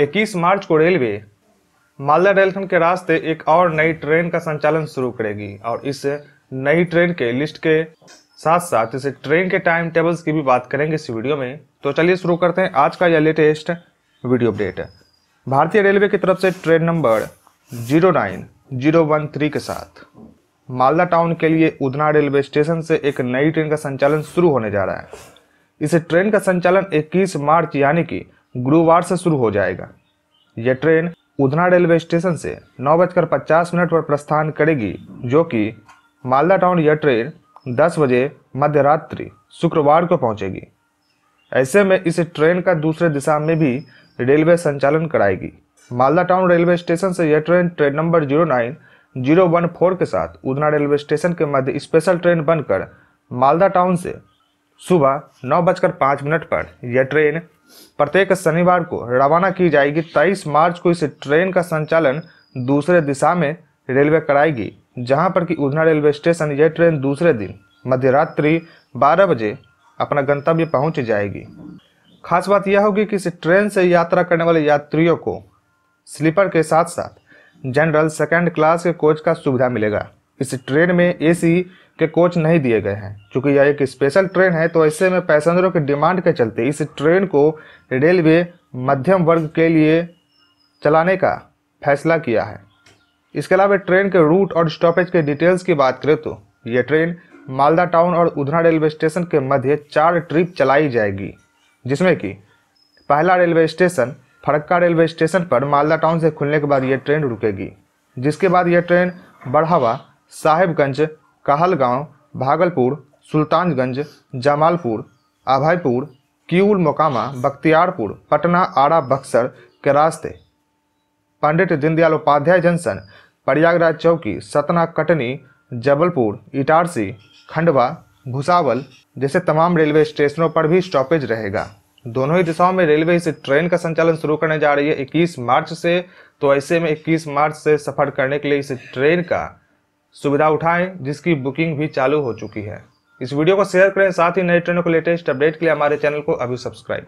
21 मार्च को रेलवे, मालदा रेलखंड के रास्ते एक और नई ट्रेन का संचालन शुरू करेगी और इस नई ट्रेन के लिस्ट के साथ साथ इस ट्रेन के टाइम टेबल्स की भी बात करेंगे इस वीडियो में। तो चलिए शुरू करते हैं आज का यह लेटेस्ट वीडियो अपडेट भारतीय रेलवे की तरफ़ से train number zero nine zero one three के साथ मालदा टाउन के लिए उधना रेलवे स्टेशन से एक नई ट्रेन का संचालन शुरू होने जा रहा है। इस ट्रेन का संचालन 21 मार्च यानी कि गुरुवार से शुरू हो जाएगा। यह ट्रेन उधना रेलवे स्टेशन से नौ बजकर पचास मिनट पर प्रस्थान करेगी, जो कि मालदा टाउन यह ट्रेन 10 बजे मध्य रात्रि शुक्रवार को पहुंचेगी। ऐसे में इस ट्रेन का दूसरे दिशा में भी रेलवे संचालन कराएगी। मालदा टाउन रेलवे स्टेशन से यह train train number zero nine zero one four के साथ उधना रेलवे स्टेशन के मध्य स्पेशल ट्रेन बनकर मालदा टाउन से सुबह नौ बजकर पाँच मिनट पर यह ट्रेन प्रत्येक शनिवार को रवाना की जाएगी तेईस मार्च को इस ट्रेन का संचालन दूसरे दिशा में रेलवे कराएगी, जहाँ पर कि उधना रेलवे स्टेशन यह ट्रेन दूसरे दिन मध्य रात्रि बारह बजे, अपना गंतव्य पहुँच जाएगी। खास बात यह होगी कि इस ट्रेन से यात्रा करने वाले यात्रियों को स्लीपर के साथ साथ जनरल सेकेंड क्लास के कोच का सुविधा मिलेगा। इस ट्रेन में एसी के कोच नहीं दिए गए हैं। क्योंकि यह एक स्पेशल ट्रेन है तो ऐसे में पैसेंजरों की डिमांड के चलते इस ट्रेन को रेलवे मध्यम वर्ग के लिए चलाने का फैसला किया है। इसके अलावा ट्रेन के रूट और स्टॉपेज के डिटेल्स की बात करें तो यह ट्रेन मालदा टाउन और उधना रेलवे स्टेशन के मध्य चार ट्रिप चलाई जाएगी, जिसमें कि पहला railway station Farakka railway station पर मालदा टाउन से खुलने के बाद यह ट्रेन रुकेगी, जिसके बाद यह ट्रेन बढ़ावा साहेबगंज कहलगांव, भागलपुर, सुल्तानगंज, जमालपुर अभयपुर किऊल, मोकामा, बख्तियारपुर, पटना, आरा, बक्सर के रास्ते। पंडित दीनदयाल उपाध्याय जंक्शन, प्रयागराज चौकी, सतना, कटनी, जबलपुर, इटारसी, खंडवा, भुसावल, जैसे तमाम रेलवे स्टेशनों पर भी स्टॉपेज रहेगा। दोनों ही दिशाओं में रेलवे इस ट्रेन का संचालन शुरू करने जा रही है 21 मार्च से तो ऐसे में 21 मार्च से सफ़र करने के लिए इस ट्रेन का सुविधा उठाएँ, जिसकी बुकिंग भी चालू हो चुकी है। इस वीडियो को शेयर करें, साथ ही नई ट्रेनों को लेटेस्ट अपडेट के लिए हमारे चैनल को अभी सब्सक्राइब